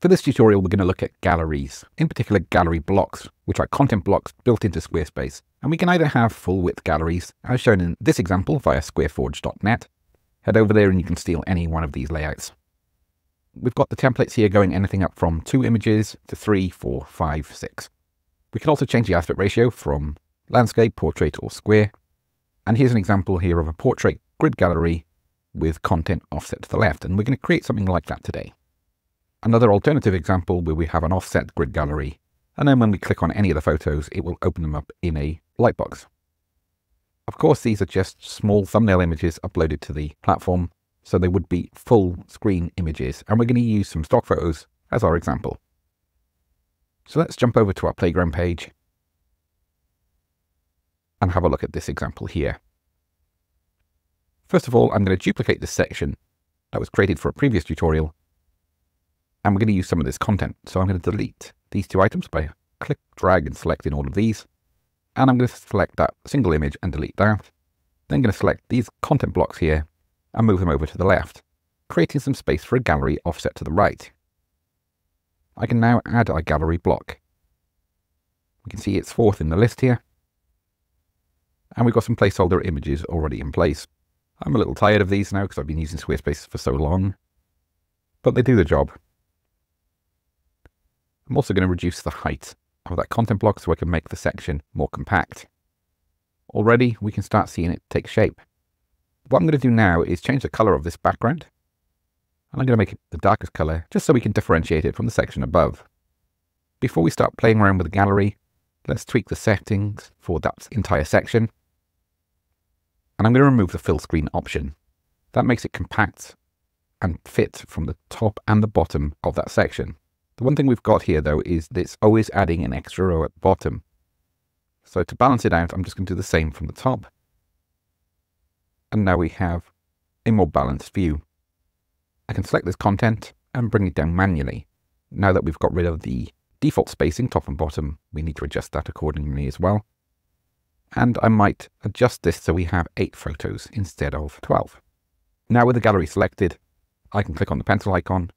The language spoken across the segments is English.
For this tutorial, we're going to look at galleries, in particular gallery blocks, which are content blocks built into Squarespace. And we can either have full width galleries, as shown in this example via squareforge.net. Head over there and you can steal any one of these layouts. We've got the templates here going anything up from two images to three, four, five, six. We can also change the aspect ratio from landscape, portrait, or square. And here's an example here of a portrait grid gallery with content offset to the left. And we're going to create something like that today. Another alternative example where we have an offset grid gallery, and then when we click on any of the photos, it will open them up in a lightbox. Of course, these are just small thumbnail images uploaded to the platform, so they would be full screen images, and we're going to use some stock photos as our example. So let's jump over to our playground page and have a look at this example here. First of all, I'm going to duplicate this section that was created for a previous tutorial and we're going to use some of this content. So I'm going to delete these two items by click, drag and selecting all of these. And I'm going to select that single image and delete that. Then I'm going to select these content blocks here and move them over to the left, creating some space for a gallery offset to the right. I can now add a gallery block. We can see it's fourth in the list here. And we've got some placeholder images already in place. I'm a little tired of these now because I've been using Squarespace for so long, but they do the job. I'm also going to reduce the height of that content block so I can make the section more compact. Already we can start seeing it take shape. What I'm going to do now is change the color of this background. And I'm going to make it the darkest color just so we can differentiate it from the section above. Before we start playing around with the gallery, let's tweak the settings for that entire section. And I'm going to remove the fill screen option. That makes it compact and fit from the top and the bottom of that section. The one thing we've got here though is that it's always adding an extra row at the bottom. So to balance it out, I'm just going to do the same from the top. And now we have a more balanced view. I can select this content and bring it down manually. Now that we've got rid of the default spacing, top and bottom, we need to adjust that accordingly as well. And I might adjust this so we have 8 photos instead of 12. Now with the gallery selected, I can click on the pencil icon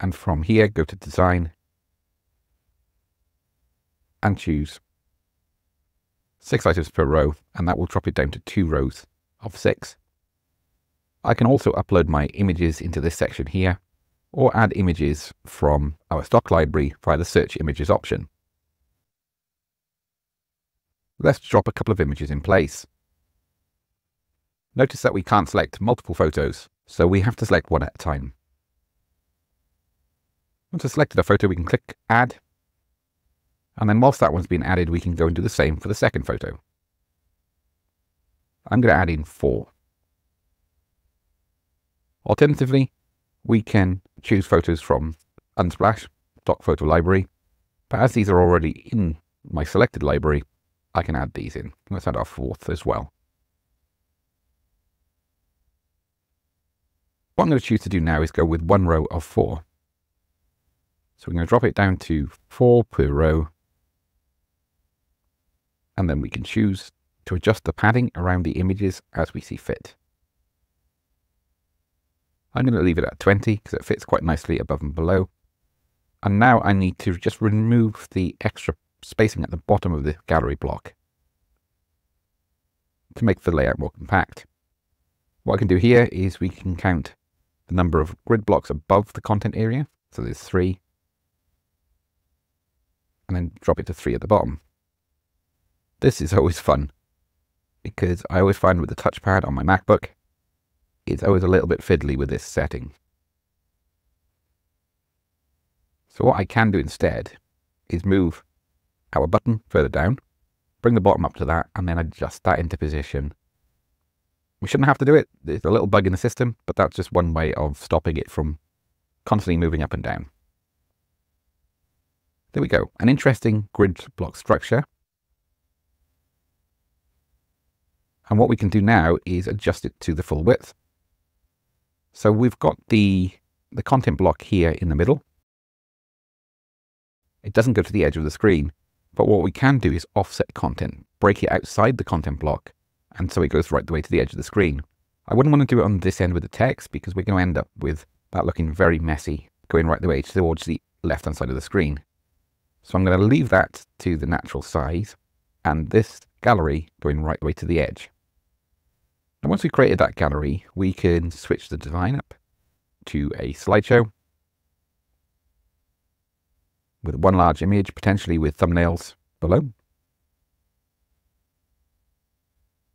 and from here go to design and choose six items per row and that will drop it down to two rows of six. I can also upload my images into this section here or add images from our stock library via the search images option. Let's drop a couple of images in place. Notice that we can't select multiple photos, so we have to select one at a time. Once we've selected a photo, we can click Add. And then whilst that one's been added, we can go and do the same for the second photo. I'm going to add in four. Alternatively, we can choose photos from Unsplash, stock photo library. But as these are already in my selected library, I can add these in. Let's add our fourth as well. What I'm going to choose to do now is go with one row of four. So we're going to drop it down to four per row. And then we can choose to adjust the padding around the images as we see fit. I'm going to leave it at 20 because it fits quite nicely above and below. And now I need to just remove the extra spacing at the bottom of the gallery block to make the layout more compact. What I can do here is we can count the number of grid blocks above the content area. So there's three and then drop it to 3 at the bottom. This is always fun because I always find with the touchpad on my MacBook, it's always a little bit fiddly with this setting. So what I can do instead is move our button further down, bring the bottom up to that, and then adjust that into position. We shouldn't have to do it. There's a little bug in the system, but that's just one way of stopping it from constantly moving up and down. There we go, an interesting grid block structure. And what we can do now is adjust it to the full width. So we've got the, the content block here in the middle. It doesn't go to the edge of the screen, but what we can do is offset content, break it outside the content block, and so it goes right the way to the edge of the screen. I wouldn't want to do it on this end with the text because we're going to end up with that looking very messy going right the way towards the left-hand side of the screen. So I'm going to leave that to the natural size and this gallery going right the way to the edge. And once we've created that gallery, we can switch the design up to a slideshow with one large image, potentially with thumbnails below.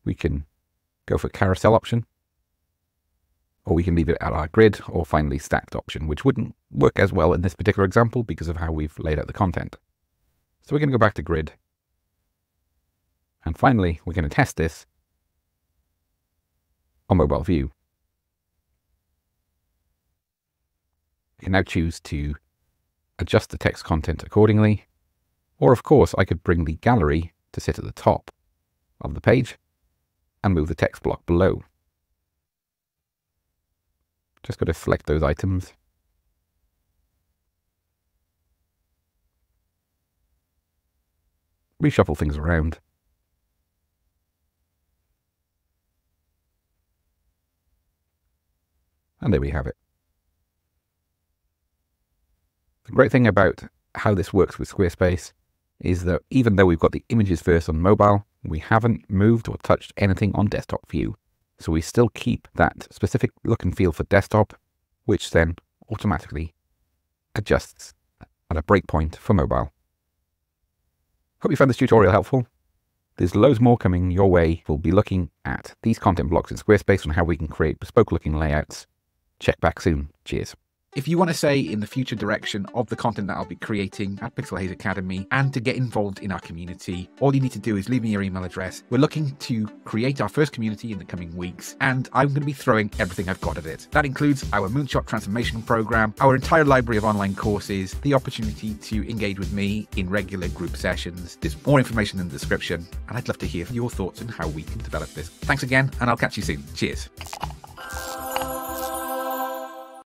We can go for carousel option, or we can leave it at our grid or finally stacked option, which wouldn't work as well in this particular example because of how we've laid out the content. So we're going to go back to grid. And finally, we're going to test this on mobile view. You can now choose to adjust the text content accordingly. Or of course, I could bring the gallery to sit at the top of the page and move the text block below. Just got to select those items. Reshuffle things around. And there we have it. The great thing about how this works with Squarespace is that even though we've got the images first on mobile, we haven't moved or touched anything on desktop view. So we still keep that specific look and feel for desktop, which then automatically adjusts at a breakpoint for mobile. Hope you found this tutorial helpful. There's loads more coming your way. We'll be looking at these content blocks in Squarespace and how we can create bespoke looking layouts. Check back soon. Cheers. If you want to say in the future direction of the content that I'll be creating at Pixelhaze Academy and to get involved in our community, all you need to do is leave me your email address. We're looking to create our first community in the coming weeks, and I'm going to be throwing everything I've got at it. That includes our Moonshot Transformation Program, our entire library of online courses, the opportunity to engage with me in regular group sessions. There's more information in the description, and I'd love to hear your thoughts on how we can develop this. Thanks again, and I'll catch you soon. Cheers.